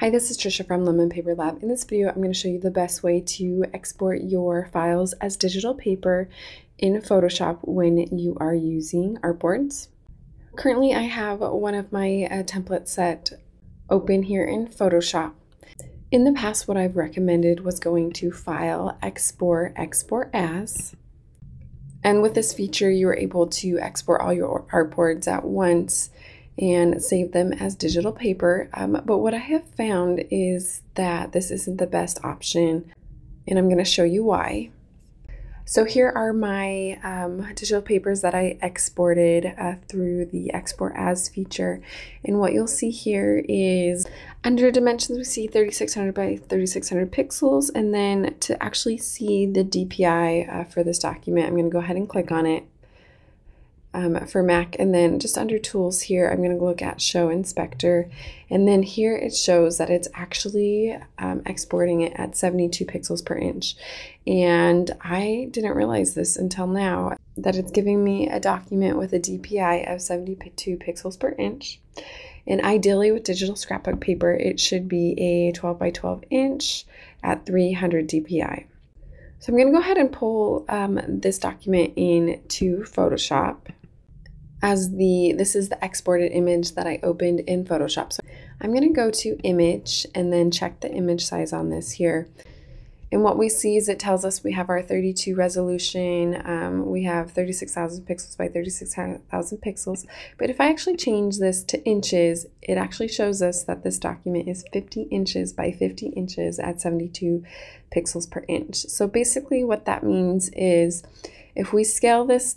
Hi, this is Tricia from Lemon Paper Lab. In this video, I'm going to show you the best way to export your files as digital paper in Photoshop when you are using artboards. Currently, I have one of my uh, template set open here in Photoshop. In the past, what I've recommended was going to File, Export, Export As. And with this feature, you are able to export all your artboards at once and save them as digital paper. Um, but what I have found is that this isn't the best option, and I'm going to show you why. So here are my um, digital papers that I exported uh, through the export as feature. And what you'll see here is under dimensions, we see 3600 by 3600 pixels. And then to actually see the DPI uh, for this document, I'm going to go ahead and click on it um, for Mac. And then just under tools here, I'm going to look at show inspector. And then here it shows that it's actually um, exporting it at 72 pixels per inch. And I didn't realize this until now that it's giving me a document with a DPI of 72 pixels per inch. And ideally with digital scrapbook paper, it should be a 12 by 12 inch at 300 DPI. So I'm going to go ahead and pull um, this document into Photoshop as the, this is the exported image that I opened in Photoshop. So I'm going to go to image and then check the image size on this here. And what we see is it tells us we have our 32 resolution, um, we have 36,000 pixels by 36,000 pixels. But if I actually change this to inches, it actually shows us that this document is 50 inches by 50 inches at 72 pixels per inch. So basically what that means is if we scale this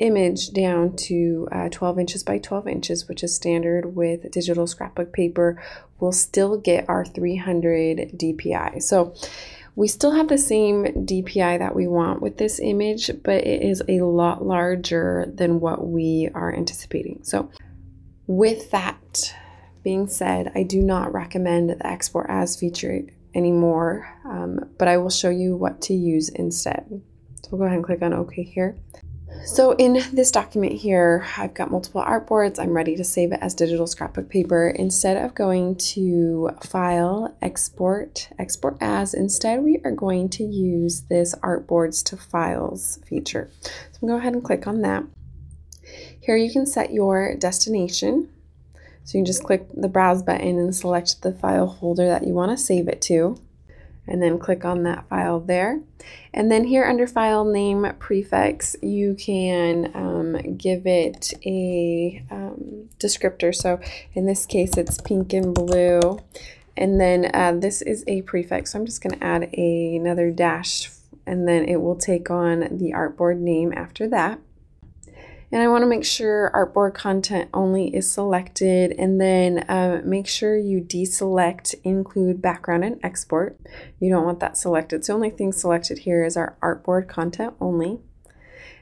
image down to uh, 12 inches by 12 inches, which is standard with digital scrapbook paper, we'll still get our 300 DPI. So we still have the same DPI that we want with this image, but it is a lot larger than what we are anticipating. So with that being said, I do not recommend the export as feature anymore, um, but I will show you what to use instead. So we'll go ahead and click on OK here. So in this document here, I've got multiple artboards. I'm ready to save it as digital scrapbook paper. Instead of going to File, Export, Export As, instead we are going to use this Artboards to Files feature. So I'm go ahead and click on that. Here you can set your destination. So you can just click the Browse button and select the file folder that you want to save it to and then click on that file there. And then here under file name prefix, you can um, give it a um, descriptor. So in this case, it's pink and blue. And then uh, this is a prefix. So I'm just going to add a, another dash and then it will take on the artboard name after that. And I want to make sure artboard content only is selected and then uh, make sure you deselect include background and export. You don't want that selected. So only thing selected here is our artboard content only.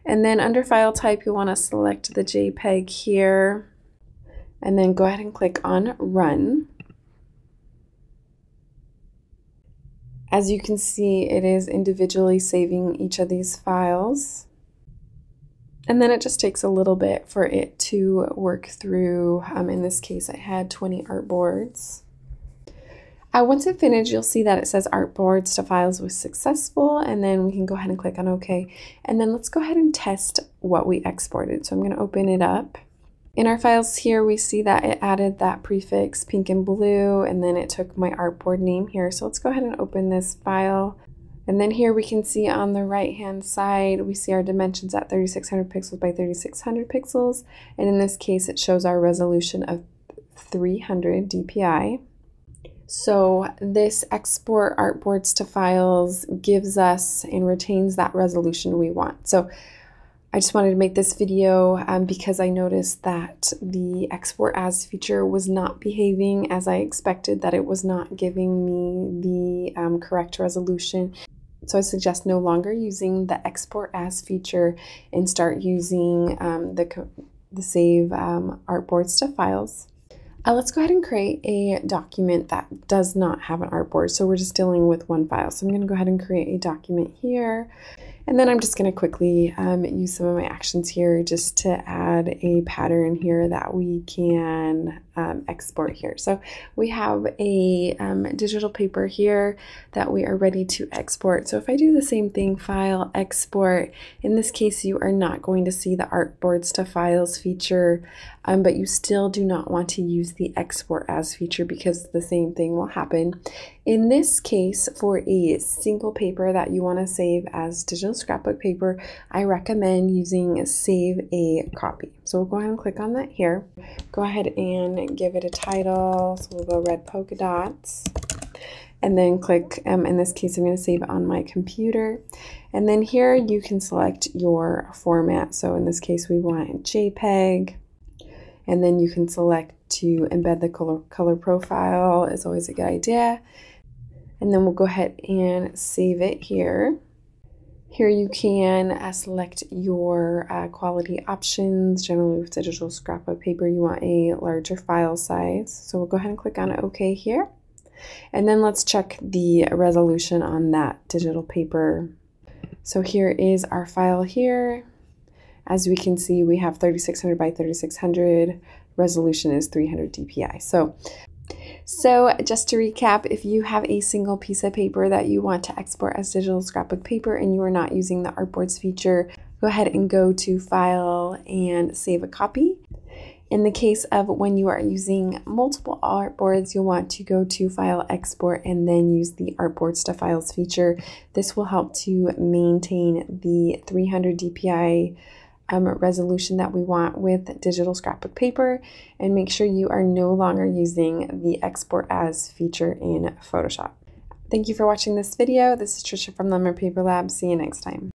And then under file type, you want to select the JPEG here and then go ahead and click on run. As you can see, it is individually saving each of these files. And then it just takes a little bit for it to work through. Um, in this case, I had 20 artboards. Uh, once it finished, you'll see that it says artboards to files was successful, and then we can go ahead and click on OK. And then let's go ahead and test what we exported. So I'm going to open it up. In our files here, we see that it added that prefix pink and blue, and then it took my artboard name here. So let's go ahead and open this file. And then here we can see on the right hand side, we see our dimensions at 3600 pixels by 3600 pixels. And in this case, it shows our resolution of 300 DPI. So this export artboards to files gives us and retains that resolution we want. So I just wanted to make this video um, because I noticed that the export as feature was not behaving as I expected, that it was not giving me the um, correct resolution. So I suggest no longer using the export as feature and start using um, the, the save um, artboards to files. Uh, let's go ahead and create a document that does not have an artboard. So we're just dealing with one file. So I'm going to go ahead and create a document here. And then I'm just going to quickly um, use some of my actions here just to add a pattern here that we can um, export here. So we have a um, digital paper here that we are ready to export. So if I do the same thing, file, export, in this case you are not going to see the artboards to files feature, um, but you still do not want to use the export as feature because the same thing will happen. In this case, for a single paper that you want to save as digital scrapbook paper, I recommend using save a copy. So we'll go ahead and click on that here. Go ahead and give it a title. So we'll go red polka dots and then click, um, in this case, I'm going to save on my computer. And then here you can select your format. So in this case, we want JPEG. And then you can select to embed the color, color profile is always a good idea. And then we'll go ahead and save it here. Here you can uh, select your uh, quality options. Generally with digital scrapbook paper, you want a larger file size. So we'll go ahead and click on OK here. And then let's check the resolution on that digital paper. So here is our file here. As we can see, we have 3600 by 3600. Resolution is 300 dpi. So so just to recap, if you have a single piece of paper that you want to export as digital scrapbook paper and you are not using the artboards feature, go ahead and go to file and save a copy. In the case of when you are using multiple artboards, you'll want to go to File Export and then use the Artboards to Files feature. This will help to maintain the 300 dpi um, resolution that we want with digital scrapbook paper and make sure you are no longer using the export as feature in Photoshop. Thank you for watching this video. This is Tricia from Lemon Paper Lab. See you next time.